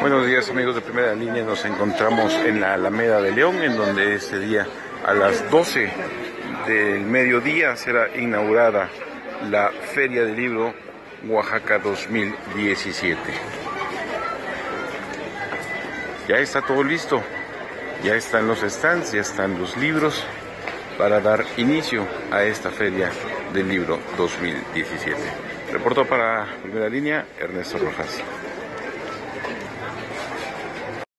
Buenos días amigos de Primera Línea, nos encontramos en la Alameda de León, en donde este día a las 12 del mediodía será inaugurada la Feria del Libro Oaxaca 2017. Ya está todo listo, ya están los stands, ya están los libros para dar inicio a esta Feria del Libro 2017. Reporto para Primera Línea, Ernesto Rojas.